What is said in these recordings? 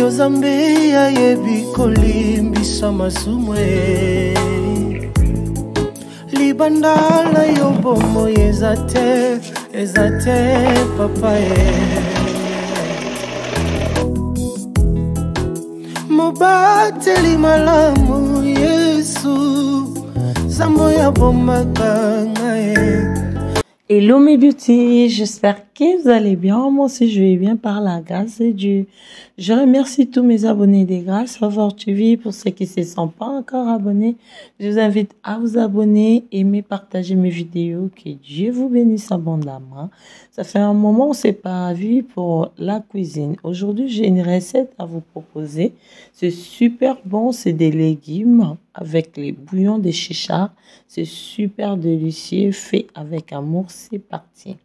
yo nzambe ayebi kolimbisa masumu e. Libanda na yo bomoi eza te eza te papa e. Mobateli malamu yesu nzambo ya bombaka ngai Hello mes beauty, j'espère vous allez bien. Moi aussi je vais bien par la grâce de Dieu. Je remercie tous mes abonnés des grâces Avoir TV. Pour ceux qui ne se sont pas encore abonnés, je vous invite à vous abonner, aimer, partager mes vidéos. Que Dieu vous bénisse abondamment. Ça fait un moment on s'est pas vu pour la cuisine. Aujourd'hui j'ai une recette à vous proposer. C'est super bon, c'est des légumes avec les bouillons de chicha. C'est super délicieux, fait avec amour. C'est parti.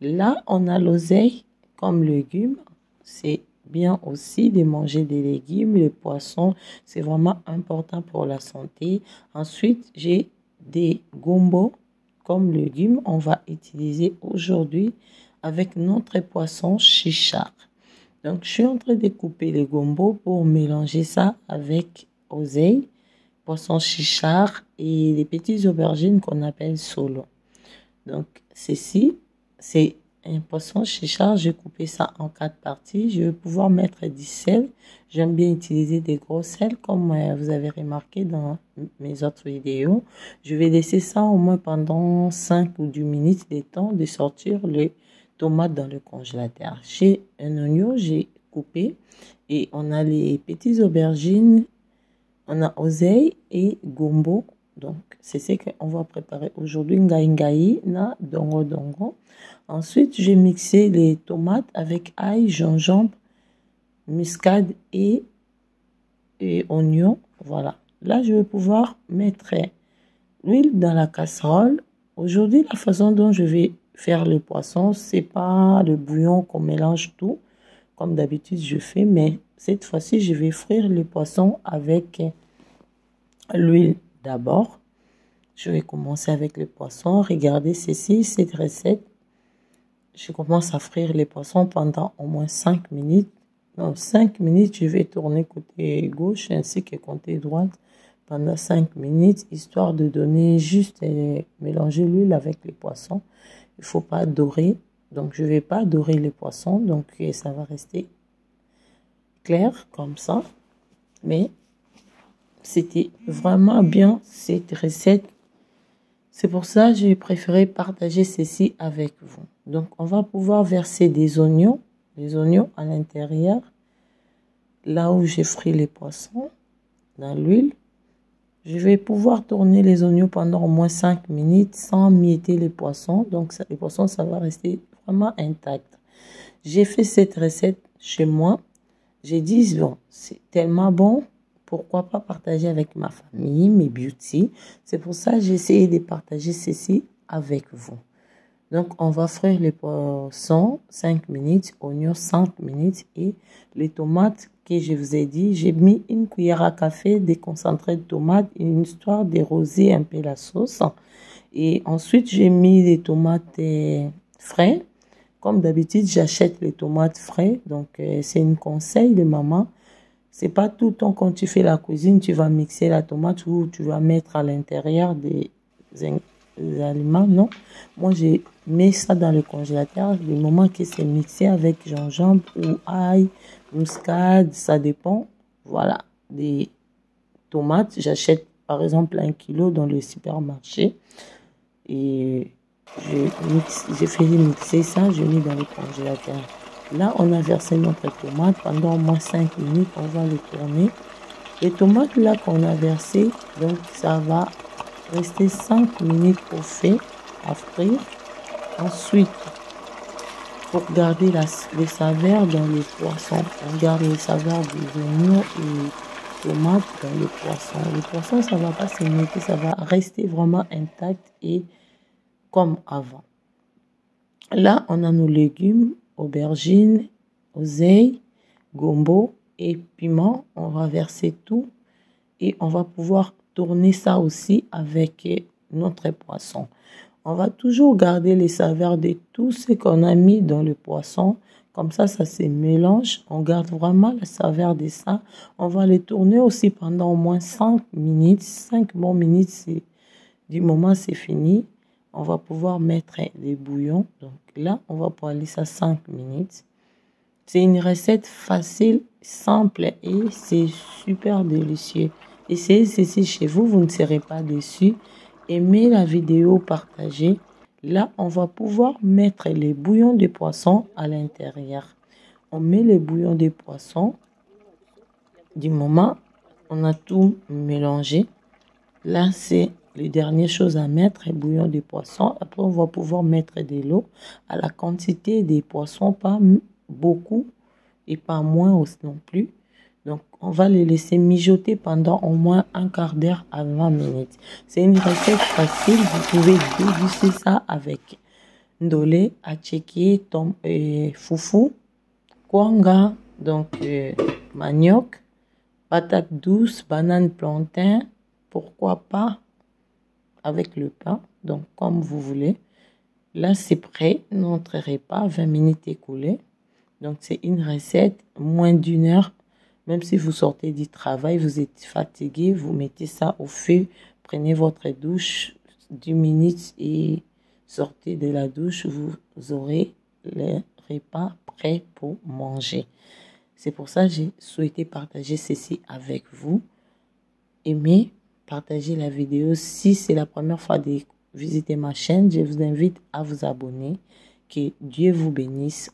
Là, on a l'oseille comme légume. C'est bien aussi de manger des légumes. Les poissons, c'est vraiment important pour la santé. Ensuite, j'ai des gombo comme légumes. On va utiliser aujourd'hui avec notre poisson chichard. Donc, je suis en train de couper les gombo pour mélanger ça avec oseille poisson chichard et les petites aubergines qu'on appelle solo. Donc, ceci, c'est un poisson chichard. J'ai coupé ça en quatre parties. Je vais pouvoir mettre du sel. J'aime bien utiliser des gros sels, comme euh, vous avez remarqué dans mes autres vidéos. Je vais laisser ça au moins pendant 5 ou 10 minutes de temps de sortir les tomates dans le congélateur. J'ai un oignon, j'ai coupé. Et on a les petites aubergines on a oseille et gombo. Donc, c'est ce qu'on va préparer aujourd'hui. Ngai na dongo dongo. Ensuite, j'ai mixé les tomates avec ail, gingembre, muscade et, et oignon. Voilà. Là, je vais pouvoir mettre l'huile dans la casserole. Aujourd'hui, la façon dont je vais faire le poisson, c'est pas le bouillon qu'on mélange tout, comme d'habitude je fais, mais cette fois-ci, je vais frire le poisson avec l'huile d'abord. Je vais commencer avec le poisson. Regardez ceci, cette recette. Je commence à frire les poissons pendant au moins 5 minutes. Dans 5 minutes, je vais tourner côté gauche ainsi que côté droite pendant 5 minutes, histoire de donner juste et mélanger l'huile avec les poissons. Il faut pas dorer. Donc, je vais pas dorer les poissons. Donc, ça va rester clair comme ça. Mais c'était vraiment bien cette recette. C'est pour ça que j'ai préféré partager ceci avec vous. Donc, on va pouvoir verser des oignons, des oignons à l'intérieur, là où j'ai frit les poissons, dans l'huile. Je vais pouvoir tourner les oignons pendant au moins 5 minutes sans mietter les poissons. Donc, les poissons, ça va rester vraiment intact. J'ai fait cette recette chez moi. J'ai dit, bon, c'est tellement bon pourquoi pas partager avec ma famille, mes beauty. C'est pour ça que j'ai essayé de partager ceci avec vous. Donc, on va frire les poissons 5 minutes, oignons 5 minutes et les tomates que je vous ai dit, j'ai mis une cuillère à café de concentré de tomates, une histoire d'éroser un peu la sauce. Et ensuite, j'ai mis les tomates euh, frais. Comme d'habitude, j'achète les tomates frais. Donc, euh, c'est un conseil de maman. C'est pas tout le temps quand tu fais la cuisine, tu vas mixer la tomate ou tu vas mettre à l'intérieur des, aliments. Non. Moi, j'ai mis ça dans le congélateur. Le moment que c'est mixé avec gingembre ou ail, muscade, ça dépend. Voilà. Des tomates, j'achète par exemple un kilo dans le supermarché. Et j'ai fait mixer ça, je mets dans le congélateur. Là, on a versé notre tomate pendant au moins 5 minutes. On va le tourner. Les tomates là qu'on a versées, donc ça va rester 5 minutes au fait à frire. Ensuite, pour garder la, les saveurs dans le poisson, on garde les saveurs des oignons et tomates dans le poisson. Le poisson, ça va pas s'émietter, ça va rester vraiment intact et comme avant. Là, on a nos légumes aubergines, oseille, gombo et piment. On va verser tout et on va pouvoir tourner ça aussi avec notre poisson. On va toujours garder les saveurs de tout ce qu'on a mis dans le poisson. Comme ça, ça se mélange. On garde vraiment la saveur de ça. On va les tourner aussi pendant au moins 5 minutes. 5 bonnes minutes, du moment c'est fini. On va pouvoir mettre des bouillons. Donc là, on va laisser ça 5 minutes. C'est une recette facile, simple et c'est super délicieux. Essayez ceci chez vous, vous ne serez pas déçus. Aimez la vidéo, partagez. Là, on va pouvoir mettre les bouillons de poisson à l'intérieur. On met les bouillons de poisson. Du moment, on a tout mélangé. Là, c'est les dernières choses à mettre, les bouillons de poisson. Après, on va pouvoir mettre de l'eau à la quantité des poissons, pas beaucoup et pas moins non plus. Donc, on va les laisser mijoter pendant au moins un quart d'heure à 20 minutes. C'est une recette facile. Vous pouvez déguster ça avec ndolé, acheki, tom, et foufou, kwanga, donc euh, manioc, patate douce, banane plantain, pourquoi pas avec le pain, donc comme vous voulez. Là, c'est prêt, notre repas, 20 minutes écoulées. Donc, c'est une recette, moins d'une heure même si vous sortez du travail, vous êtes fatigué, vous mettez ça au feu, prenez votre douche 10 minutes et sortez de la douche, vous aurez le repas prêt pour manger. C'est pour ça que j'ai souhaité partager ceci avec vous. Aimez, partagez la vidéo. Si c'est la première fois de visiter ma chaîne, je vous invite à vous abonner. Que Dieu vous bénisse.